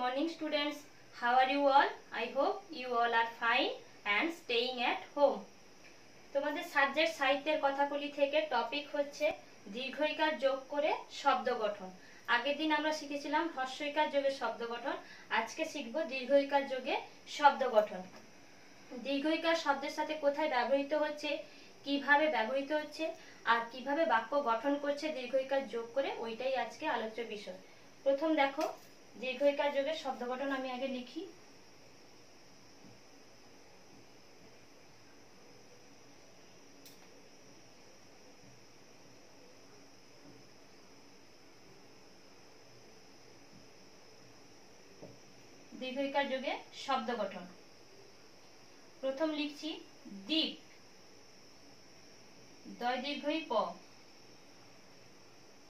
morning, students. How are you all? I hope you all are fine and staying at home. তোমাদের subject সাহিত্যের কথাগুলি থেকে topic হচ্ছে দীর্ঘইকার যোগ করে শব্দ গঠন আগের দিন আমরা শিখেছিলাম হর্ষইকার যোগে শব্দ গঠন আজকে শিখব দীর্ঘইকার যোগে শব্দ গঠন দীর্ঘইকার শব্দের সাথে কোথায় ব্যবহৃত হচ্ছে, কীভাবে ব্যবহৃত হচ্ছে, আর কীভাবে বাক্য গঠন করছে দীর্ঘইকার যোগ করে, ওইটাই আজকে আলোচ্য বিষয় প্রথম দেখো দীর্ঘইকার যোগের শব্দ গঠন আমি আগে লিখি। দীর্ঘইকার যোগে শব্দ গঠন প্রথম লিখছি, দ্বীপ। দয় দীর্ঘই প।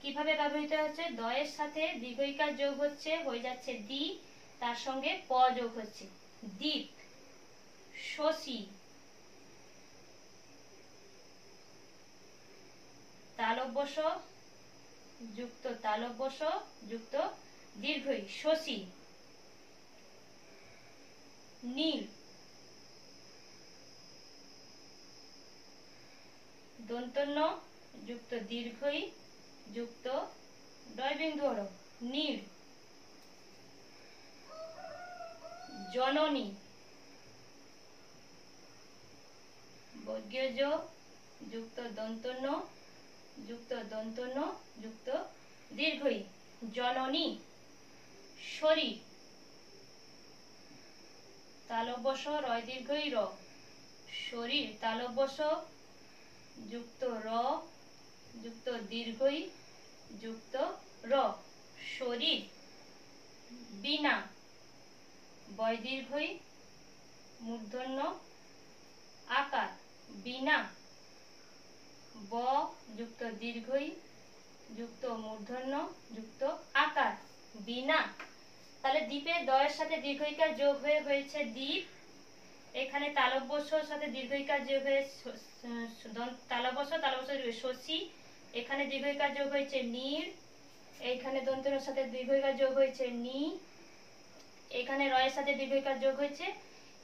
কীভাবে ব্যবহৃত হচ্ছে? দয়ের সাথে দীর্ঘইকার যোগ হচ্ছে, হয়ে যাচ্ছে দি, তার সঙ্গে প যোগ হচ্ছে। দ্বীপ শশী, তালব্যস যুক্ত তালব্যস যুক্ত, দীর্ঘই, শশী, নীল, দন্তন্য যুক্ত, দীর্ঘই যুক্ত। ডয়বিন্দু হল নীল। জননী। বর্গীয়জ যুক্ত দন্তন্য যুক্ত দন্তন্য, যুক্ত দীর্ঘই। জননী। শরীর তালব্যস রয় দীর্ঘই র। শরীর তালব্যস যুক্ত র। যুক্ত দীর্ঘই যুক্ত র, শরীর বিনা বয় দীর্ঘই মূর্ধন্য আকার বিনা, ব যুক্ত দীর্ঘই যুক্ত মূর্ধন্য যুক্ত আকার বিনা। তাহলে দ্বীপের দয়ের সাথে দীর্ঘইকার যোগ হয়ে হয়েছে দ্বীপ। এখানে তালব্যস্যর সাথে দীর্ঘইকার যোগ হয়ে তালব্যস্য তালব্যস্য শশী। এখানে দীর্ঘইকার যোগ হয়েছে নীর এইখানে দন্তের সাথে দীর্ঘইকার যোগ হয়েছে নি এখানে রয়ের সাথে দীর্ঘইকার যোগ হয়েছে,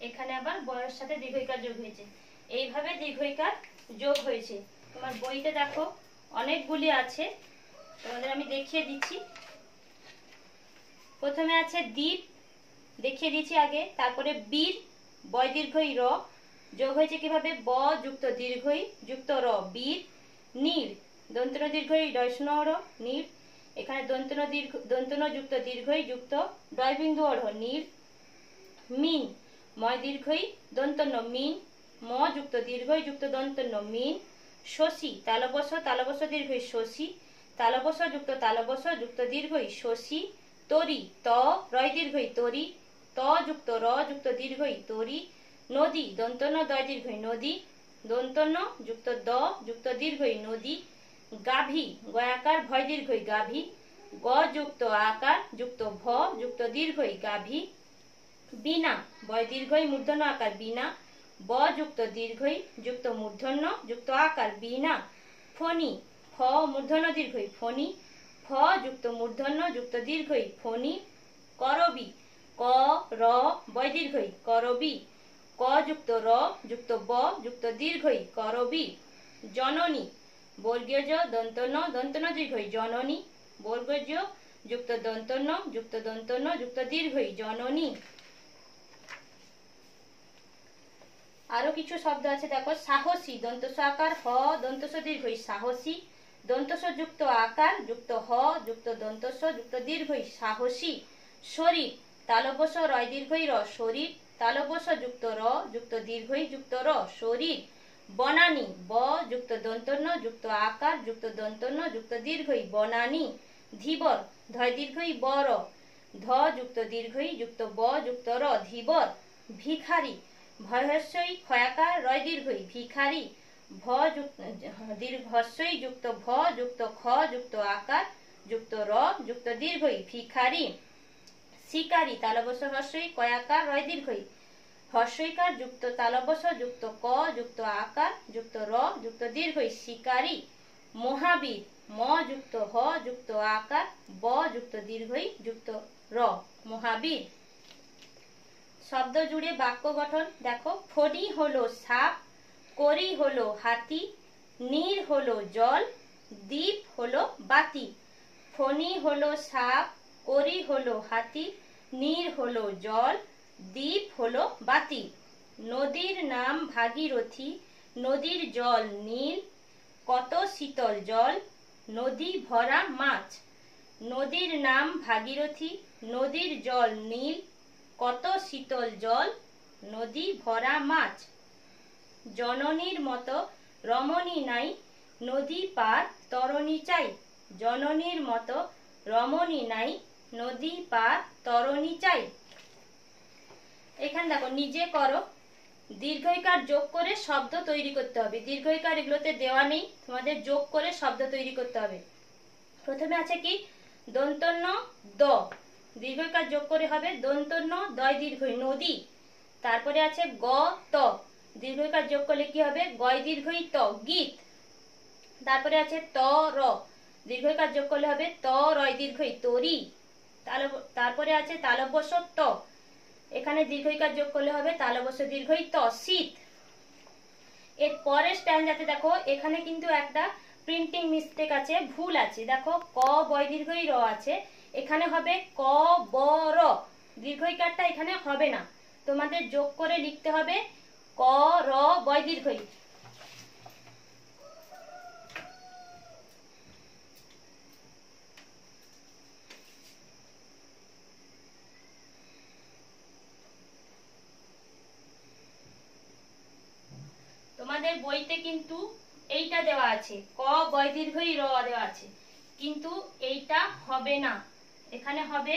এখানে আবার বয়ের সাথে দীর্ঘইকার যোগ হয়েছে। এইভাবে দীর্ঘইকার যোগ হয়েছে। তোমার বইতে দেখো, অনেকগুলি আছে, তোমাদের আমি দেখিয়ে দিচ্ছি। প্রথমে আছে দ্বীপ, দেখিয়ে দিচ্ছি আগে। তারপরে বীর, বয় দীর্ঘই র। যোগ হয়েছে কীভাবে? ব যুক্ত দীর্ঘই যুক্ত র, বীর, নীল। দন্তন দীর্ঘই ডয়স্ন র নীল এখানে দন্তন দীর্ঘ দন্তন যুক্ত দীর্ঘই যুক্ত। ডয়বিন্দু অর্হ নীল মিন, ময় দীর্ঘই দন্তন্য মিন। ম যুক্ত দীর্ঘই যুক্ত দন্তন্য মিন। শশী তালবস তালবস দীর্ঘই শশী। তালবস যুক্ত তালবস যুক্ত দীর্ঘই শশী। তরি, ত, রয় দীর্ঘই তরি। ত যুক্ত র, যুক্ত দীর্ঘই তরি। নদী দন্তন্য দয় দীর্ঘই নদী। দন্তন্য যুক্ত দ, যুক্ত দীর্ঘই নদী। গাভী, গয়াকার ভয় দীর্ঘই গাভী, গ যুক্ত আকার যুক্ত ভ যুক্ত দীর্ঘই গাভী বিনা বয় দীর্ঘই মূর্ধন্য আকার বিনা ব যুক্ত দীর্ঘই যুক্ত মূর্ধন্য যুক্ত আকার বিনা ফণি, ফ মূর্ধন্য দীর্ঘই ফণি, ফ যুক্ত মূর্ধন্য যুক্ত দীর্ঘই ফণি, করবি, ক, র বয় দীর্ঘই করবি, ক যুক্ত র যুক্ত ব যুক্ত দীর্ঘই করবি, জননী বর্গীয় দন্তন্য দন্তন্য দীর্ঘই জননী। বর্গীয় যুক্ত দন্তন্য যুক্ত দন্তন্য, যুক্ত দীর্ঘই জননী। আরও কিছু শব্দ আছে, দেখো, সাহসী দন্তস আকার, হ দন্তস দীর্ঘই সাহসী। দন্তস যুক্ত আকার, যুক্ত হ, যুক্ত দন্তস যুক্ত দীর্ঘই সাহসী। শরীর তালবস রয় দীর্ঘই র, শরীর। তালবস যুক্ত র, যুক্ত দীর্ঘই যুক্ত র, শরীর। বনানী, ব যুক্ত দন্তন্য, যুক্ত আকার, যুক্ত দন্তন্য, যুক্ত দীর্ঘই, বনানী, ধীবর, ধয় দীর্ঘই, বর, ধ যুক্ত দীর্ঘই, যুক্ত ব যুক্ত র, ধীবর, ভিখারি ভয়স্যই ক্ষয়াকার, রয় দীর্ঘই, ভিখারি, ভ যুক্ত, দীর্ঘস্যই, যুক্ত ভ, যুক্ত খ, যুক্ত আকার, যুক্ত র, যুক্ত দীর্ঘই, ভিখারি, শিকারি তালবস হর্ষই কয়াকার রয় দীর্ঘই হর্ষইকার যুক্ত তালবস, যুক্ত ক, যুক্ত আকার, যুক্ত র, যুক্ত দীর্ঘই শিকারি। মহাবীর, ম, যুক্ত হ, যুক্ত আকার, ব, যুক্ত দীর্ঘই, যুক্ত র। মহাবীর। শব্দ জুড়ে বাক্য গঠন, দেখো, ফণি হলো সাপ করি হলো হাতি, নীর হলো জল, দ্বীপ হলো বাতি। ফণি হলো সাপ করি হলো হাতি, নীর হলো জল দ্বীপ হলো বাতি। নদীর নাম ভাগীরথী। নদীর জল নীল, কত শীতল জল, নদী ভরা মাছ। নদীর নাম ভাগীরথী। নদীর জল নীল, কত শীতল জল, নদী ভরা মাছ। জননীর মতো রমণী নাই, নদী পার তরণী চাই। জননীর মতো রমণী নাই, নদী পার তরণী চাই। এখানে দেখো, নিজে করো। দীর্ঘইকার যোগ করে শব্দ তৈরি করতে হবে। দীর্ঘইকার এগুলোতে দেওয়া নেই, তোমাদের যোগ করে শব্দ তৈরি করতে হবে। প্রথমে আছে কি? দন্তন্য দ। দীর্ঘইকার যোগ করে হবে দন্তন্য দয় দীর্ঘই, নদী। তারপরে আছে গ, ত। দীর্ঘইকার যোগ করলে কি হবে? গয় দীর্ঘই, ত, গীত। তারপরে আছে ত, র। দীর্ঘইকার যোগ করলে হবে ত, রয় দীর্ঘই, তরি। তারপরে আছে তালব্যস ত এখানে দীর্ঘইকার যোগ করলে হবে তালব্যস দীর্ঘই ত, শীত। এর পরের স্ট্যান্ডাতে দেখো, এখানে কিন্তু একটা প্রিন্টিং মিস্টেক আছে, ভুল আছে। দেখো, ক বয় দীর্ঘই র আছে। এখানে হবে ক, ব, র। দীর্ঘইকারটা এখানে হবে না। তোমাদের যোগ করে লিখতে হবে ক, র বয় দীর্ঘই তোমাদের বইতে কিন্তু এইটা দেওয়া আছে। ক বয় দীর্ঘই র দেওয়া আছে। কিন্তু এইটা হবে না। এখানে হবে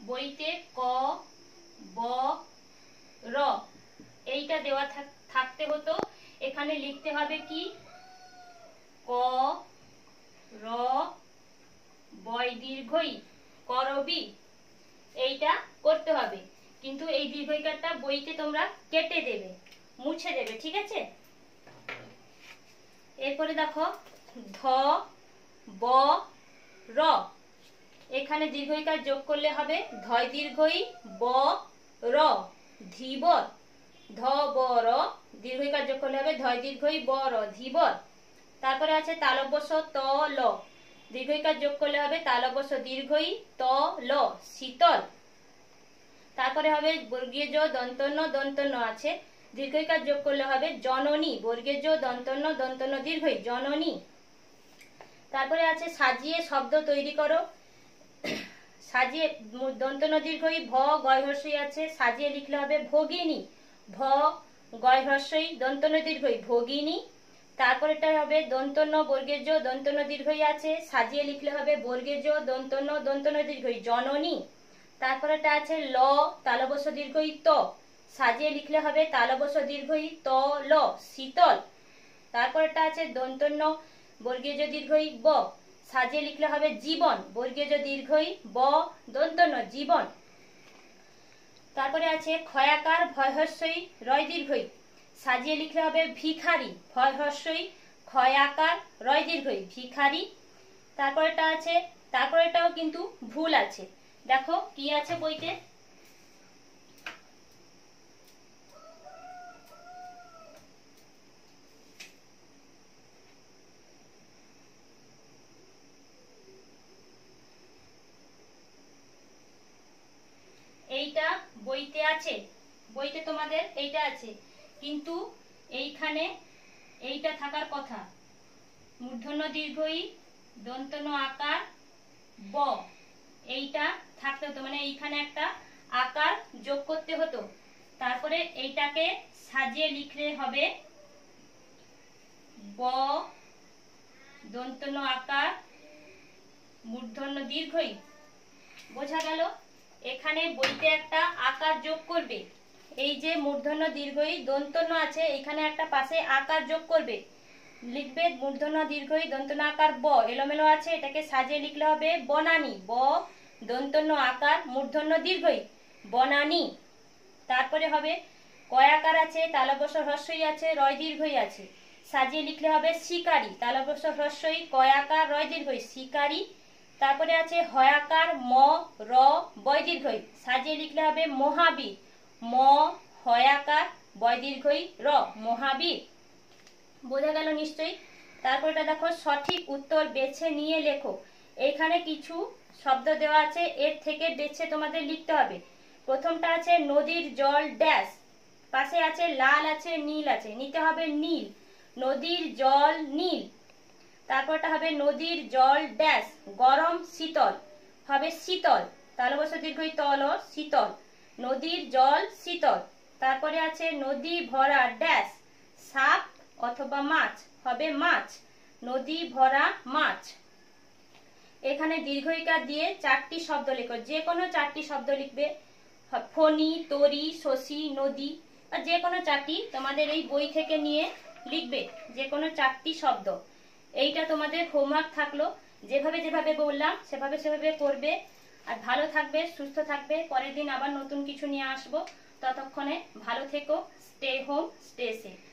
বইতে ক, ব, র। এইটা দেওয়া থাকতে হতো। এখানে লিখতে হবে কি? ক, র বয় দীর্ঘই করবি। এইটা করতে হবে। কিন্তু এই দীর্ঘইকারটা বইতে তোমরা কেটে দেবে, মুছে দেবে, ঠিক আছে? এরপরে দেখো, ধ, ব, র। এখানে দীর্ঘইকার যোগ করলে হবে ধয় দীর্ঘই, ব, র, ধীবর। ধ, ব, র, দীর্ঘইকার যোগ করলে হবে ধয় দীর্ঘই, ব, র, ধীবর। তারপরে আছে তালব্যস ত, ল। দীর্ঘইকার যোগ করলে হবে তালব্যস দীর্ঘই, ত, ল, শীতল। তারপরে হবে বর্গীয় জ, দন্তন্য দন্তন্য আছে। দীর্ঘইকার যোগ করলে হবে জননী, বর্গের জো দন্তন্য দন্তন্য দীর্ঘই জননী। তারপরে আছে সাজিয়ে শব্দ তৈরি করো। সাজিয়ে দন্তন্য দীর্ঘই ভ গয় হর্ষই আছে। সাজিয়ে লিখলে হবে ভগিনী। ভ গয় হর্ষই দন্তন্য দীর্ঘই ভগিনী। তারপরেটা হবে দন্তন্য, বর্গের জো দন্তন্য দীর্ঘই আছে। সাজিয়ে লিখলে হবে বর্গের জো দন্তন্য দন্তন্য দীর্ঘই জননী। তারপরেটা আছে ল তালবস দীর্ঘই ত। সাজিয়ে লিখলে হবে তালবস দীর্ঘই ত ল, শীতল। তারপরটা আছে দন্তন্য, বর্গীয় দীর্ঘই ব। সাজিয়ে লিখলে হবে জীবন, বর্গীয় দীর্ঘই ব, দন্তন্য, জীবন। তারপরে আছে ক্ষয়াকার, ভয়হস্যই রয় দীর্ঘই সাজিয়ে লিখলে হবে ভিখারি, ভয়হস্যই, ক্ষয়াকার রয় দীর্ঘই ভিখারি। তারপরেটা আছে তারপরেটাও কিন্তু ভুল আছে। দেখো কি আছে বইতে এইটা বইতে আছে? বইতে তোমাদের এইটা আছে। কিন্তু এইখানে এইটা থাকার কথা। মূর্ধন্য দীর্ঘই দন্তন আকার ব। এইটা থাকতে হতো। মানে এইখানে একটা আকার যোগ করতে হতো। তারপরে এইটাকে সাজিয়ে লিখলে হবে ব। দন্তন আকার মূর্ধন্য দীর্ঘই। বোঝা গেল? এখানে বইতে একটা আকার যোগ করবে। এই যে মূর্ধন্য দীর্ঘই দন্তন্য আছে, এখানে একটা পাশে আকার যোগ করবে। লিখবে মূর্ধন্য দীর্ঘই দন্তন্য আকার ব, এলোমেলো আছে, এটাকে সাজিয়ে লিখলে হবে বনানি। ব, দন্তন্য আকার, মূর্ধন্য দীর্ঘই বনানি। তারপরে হবে কয়াকার আছে তালবস হ্রস্বই আছে, রয় দীর্ঘই আছে। সাজিয়ে লিখলে হবে শিকারি। তালবস হ্রস্বই কয়াকার রয় দীর্ঘই শিকারি। তারপরে আছে হয়াকার, ম, র বয় দীর্ঘই সাজিয়ে লিখলে হবে মহাবীর। ম, হয়াকার বয় দীর্ঘই র, মহাবীর। বোঝা গেল নিশ্চয়ই? তারপরটা দেখো, সঠিক উত্তর বেছে নিয়ে লেখো। এখানে কিছু শব্দ দেওয়া আছে, এর থেকে বেছে তোমাদের লিখতে হবে। প্রথমটা আছে নদীর জল ড্যাশ। পাশে আছে লাল আছে, নীল আছে। নিতে হবে নীল। নদীর জল নীল। তারপরটা হবে নদীর জল ড্যাশ, গরম শীতল। হবে শীতল। তালবস দীর্ঘই তল শীতল। নদীর জল শীতল। তারপরে আছে নদী ভরা ড্যাশ, সাপ অথবা মাছ। হবে মাছ। নদী ভরা মাছ। এখানে দীর্ঘইকার দিয়ে চারটি শব্দ লিখো। যে কোনো চারটি শব্দ লিখবে। ফণি, তরি, শশী, নদী বা যে কোনো চারটি তোমাদের এই বই থেকে নিয়ে লিখবে। যে কোনো চারটি শব্দ। এইটা তোমাদের হোমওয়ার্ক থাকল। যেভাবে যেভাবে বললাম, সেভাবে সেভাবে করবে। আর ভালো থাকবে, সুস্থ থাকবে। পরের দিন আবার নতুন কিছু নিয়ে আসব। ততক্ষণে ভালো থেকো স্টে হোম স্টে সেফ